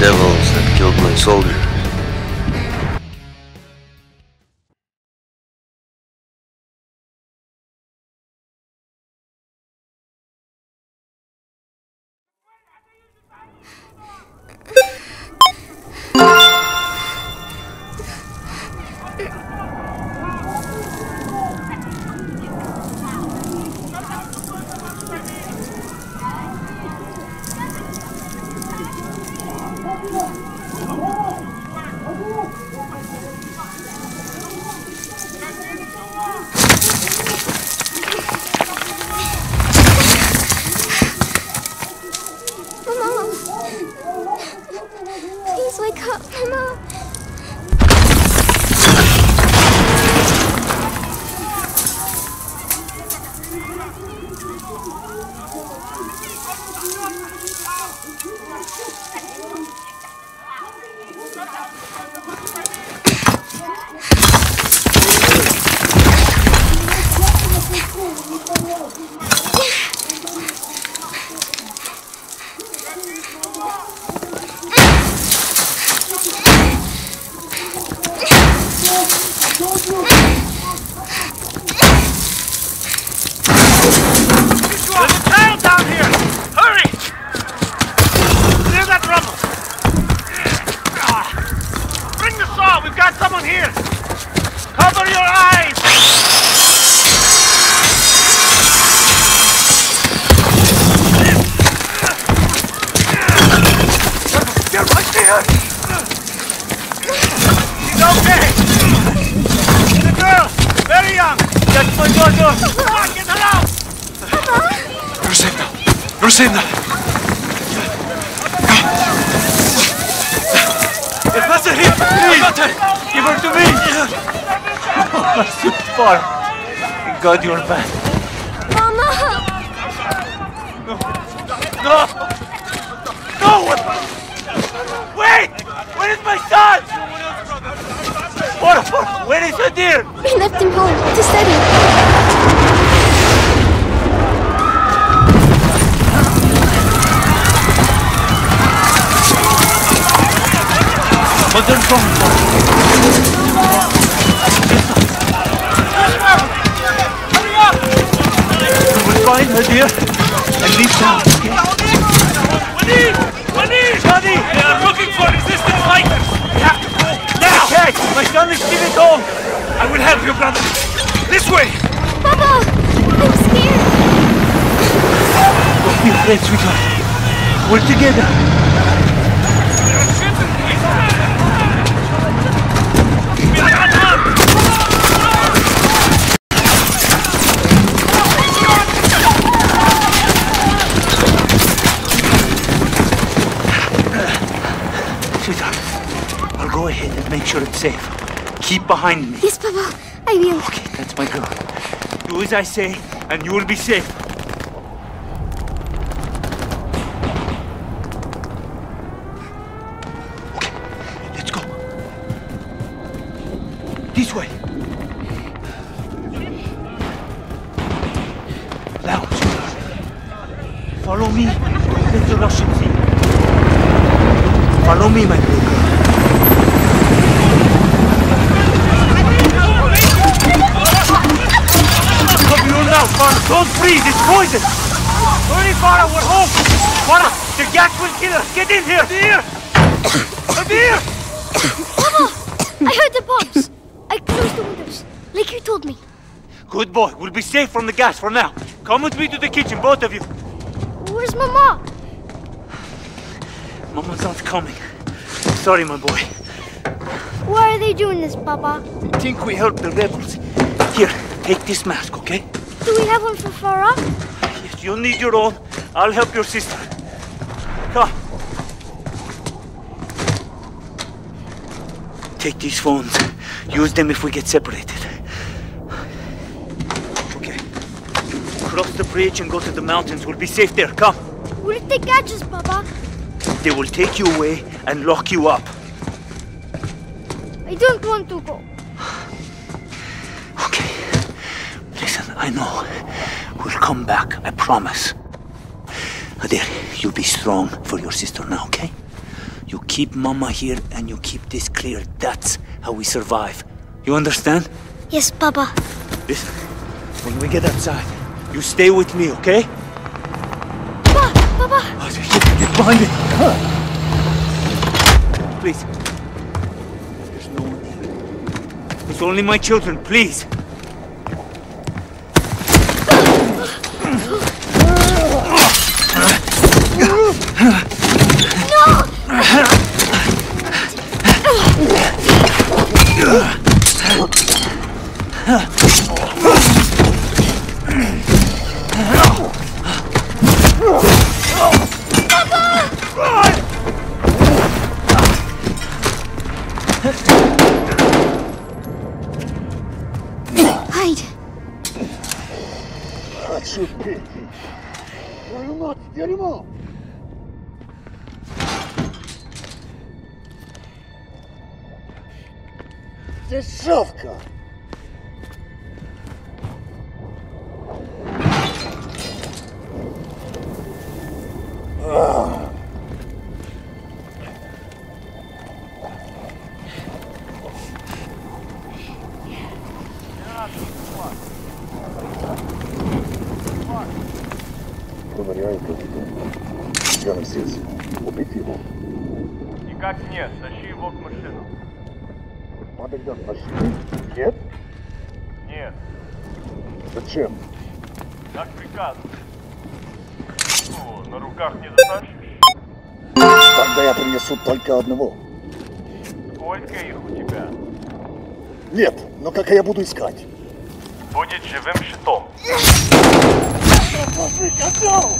devils that killed my soldier. Rosenda! It wasn't him! Please! Got her! Give her to me! Oh, my sweetheart! Thank God you're back. Mama! No! No! What? Wait! Where is my son? What? what- Where is your dear? We left him home to study. Find Hadir leave town, okay? Wani! Wani! They are looking for resistant fighters! Now! My son is still at home! I will help you, brother! This way! Papa! I'm scared. Be sweetheart. We're together. Sweetheart, I'll go ahead and make sure it's safe. Keep behind me. Yes, Papa. I will. Okay, that's my girl. Do as I say, and you will be safe. Okay, let's go. This way. Now. Follow me. Let the Russians see. Follow me, my little girl. Farah. Don't breathe. It's poison. Hurry, Farah. We're home. Farah, the gas will kill us. Get in here. Here. Here. I heard the bombs. I closed the windows, like you told me. Good boy. We'll be safe from the gas for now. Come with me to the kitchen, both of you. Where's Mama? Mama's not coming. Sorry, my boy. Why are they doing this, Papa? I think we helped the rebels. Here, take this mask, okay? Do we have one for Farah? Yes, you'll need your own. I'll help your sister. Come. Take these phones. Use them if we get separated. Okay. Cross the bridge and go to the mountains. We'll be safe there. Come. What if they catch us, Papa? They will take you away and lock you up. I don't want to go. I know. We'll come back, I promise. Hadir, you be strong for your sister now, okay? You keep Mama here and you keep this clear. That's how we survive. You understand? Yes, Papa. Listen, when we get outside, you stay with me, okay? Papa! Papa! Oh, Get, get behind me! Please. There's no one here. It's only my children, please. Дешевка! Принесу только одного. Сколько их у тебя? Нет, но как я буду искать? Будет живым щитом. Возьми котел!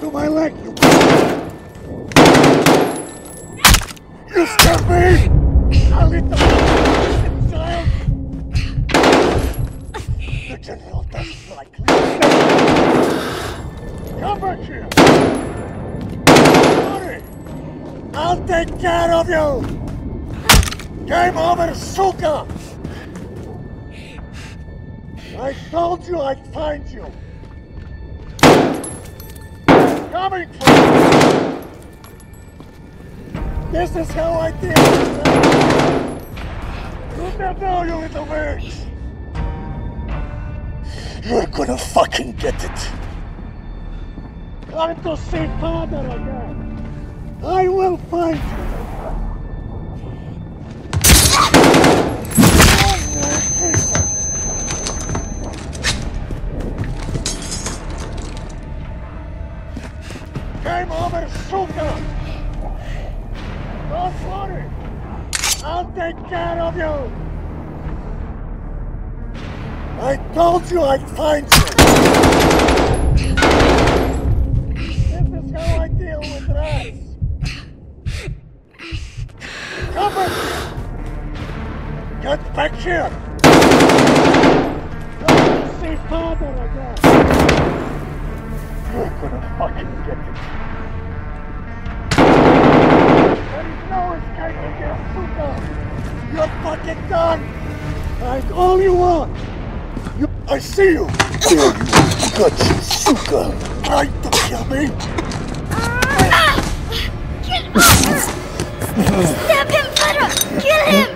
To my leg, you You scared me! I'll take care of you! Game over, suka! I told you I'd find you! Coming for you! This is how I deal with! You don't know, you little bitch! You're gonna fucking get it! Time to see father again! I will find you! Game over, suka! Don't worry! I'll take care of you! I told you I'd find you! Here! Don't see father! You're gonna fucking get it! There is no escaping this, Suka! You're fucking done! Like all you want! You, I see you! There you got you, Suka! Trying to kill me! Ah! Stab him, Farah! Kill him!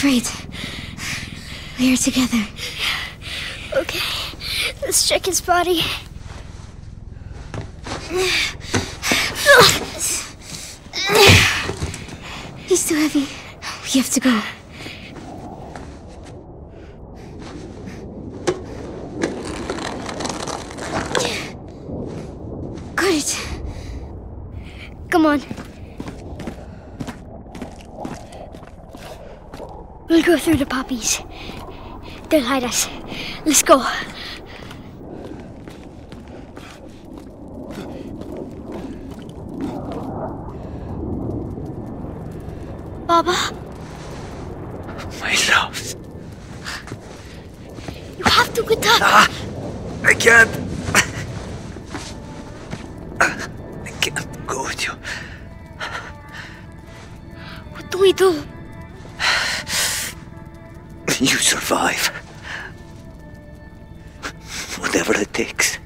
afraid. We are together. Okay, let's check his body. He's too heavy. We have to go. Got it. Come on. We'll go through the poppies. They'll hide us. Let's go. Baba, My love. you have to get up. Ah, I can't. I can't go with you. What do we do? You survive. Whatever it takes.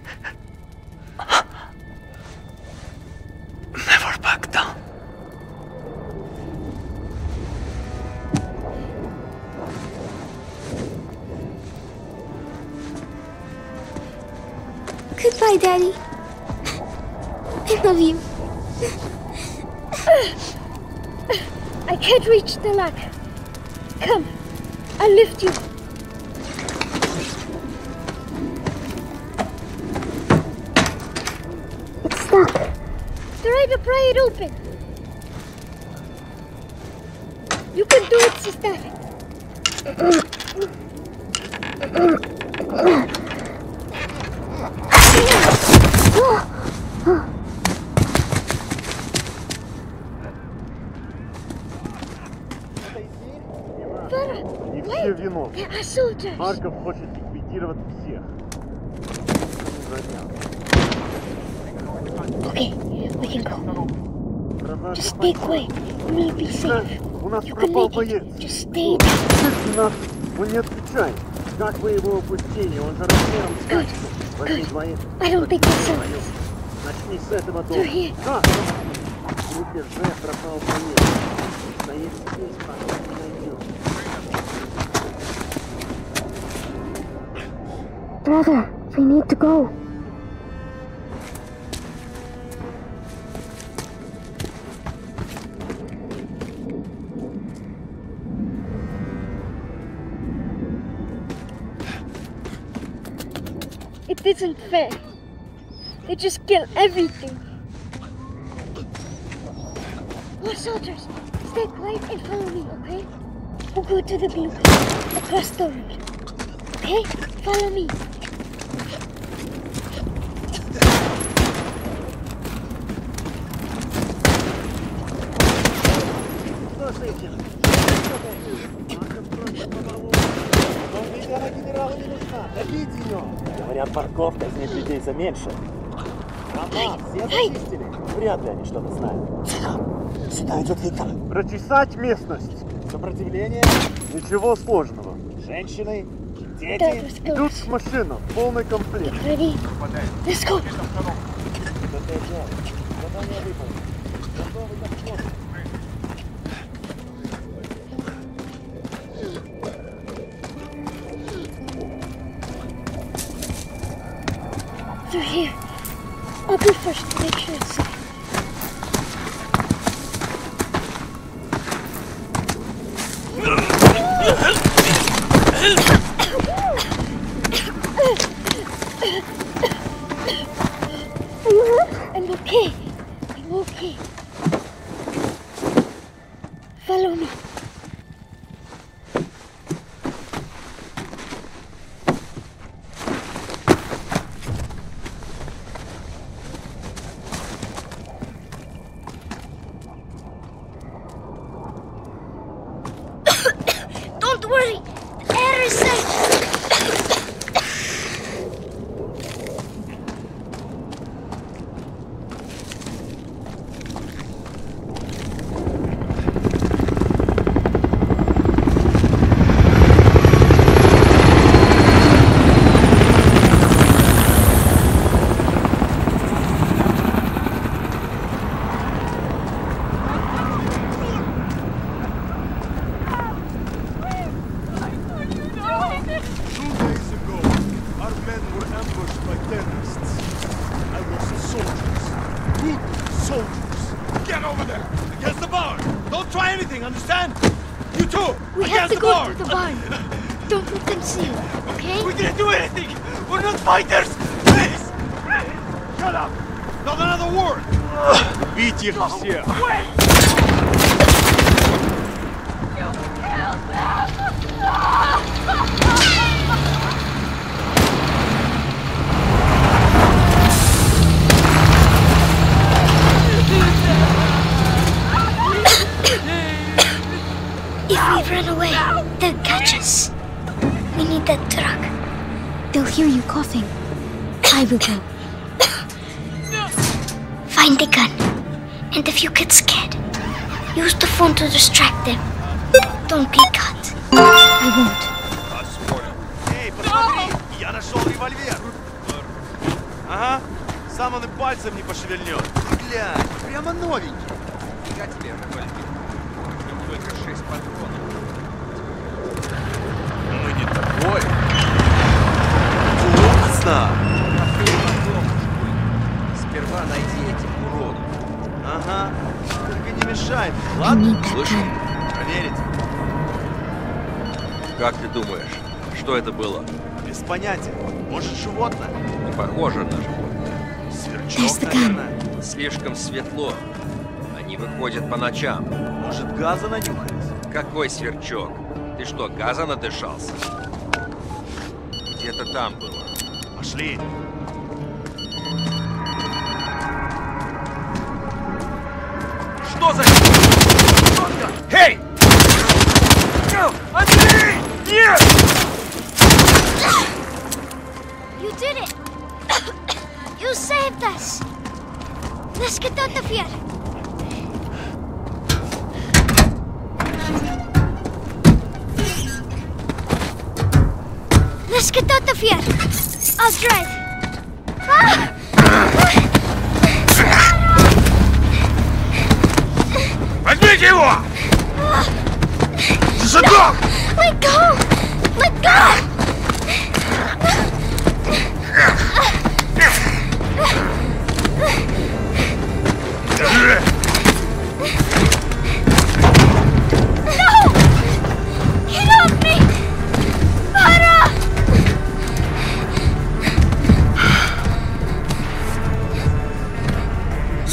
Stuck. Try to pry it open. You can do it, sister. Не все виновны. Харьков хочет ликвидировать всех. Okay, we can go. Гранаты Just stay quiet. We'll be safe. У нас You can пропал make боец. it. Just stay down. Слушайте нас, он не отвечает. Как вы его упустили? Он же размером с Good. тачку. Возьми двоих. I don't think it's so. Начни с этого дома. Through here. Да. В группе Ж пропал боец. Стоит здесь, пока не найдем. Brother, we need to go. It isn't fair. They just kill everything. More soldiers, stay quiet and follow me, okay? We'll go to the blue house across the road. Okay? Follow me. Что с этим? Но говоря, парковка из медведей за меньше. Роман. Вряд ли они что-то знают. Тихо! Сюда идет Виктор. Прочесать местность. Сопротивление? Ничего сложного. Женщины, дети. Идут в машину, полный комплект. Ready? Let's go. Что-то Готовы første You too! We have to go barn. the barn! Don't let them see you, okay? We didn't do anything! We're not fighters! Please! Shut up! Not another word! Beat you, все! You killed them! If no, we run away, no. they'll catch us. We need that truck. They'll hear you coughing. I will go. Find the gun. And if you get scared, use the phone to distract them. Don't be caught. I won't. Я нашел револьвер. Ага, сам он и пальцем не пошевельнет. Глянь, прямо новенький. Фига тебе, Анатолий. Только шесть патронов. Ну не такой. Классно! Сперва найди этих уродов. Ага, только не мешай ладно? Слышал? Проверить. Как ты думаешь, что это было? Без понятия. Может, животное? Не похоже на животное. Сверчок, наверное. Слишком светло. Они выходят по ночам. Может, газа нанюхались? Какой сверчок? Ты что, газа надышался? Где-то там было. Пошли. Что за... Hey! Андрей! Нет! You did it! you saved us! Let's get out of here! Let's get out of here! I'll drive! Ah! Возьмите его! Задок! Let go! Let go!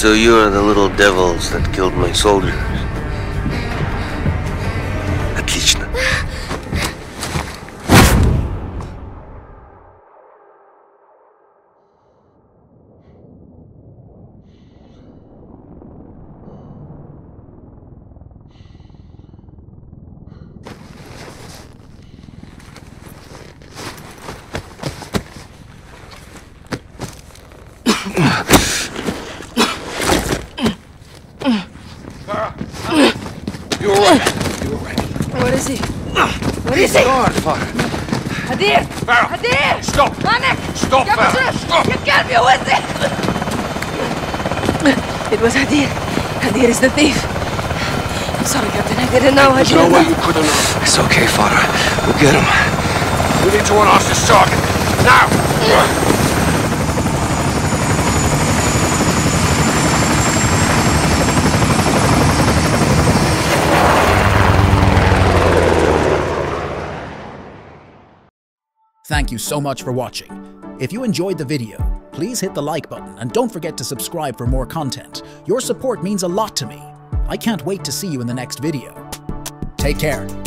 So you're the little devils that killed my soldiers. Отлично. Easy! God, fuck. Hadir! Hadir! Stop! Manek! Stop, ja, Stop! You can't be with it! It was Hadir. Hadir is the thief. I'm sorry, Captain. I didn't know. I didn't no know. you couldn't. It's okay, Farah. We'll get him. We need to warn this target. Now! Thank you so much for watching. If you enjoyed the video, please hit the like button and don't forget to subscribe for more content. Your support means a lot to me. I can't wait to see you in the next video. Take care.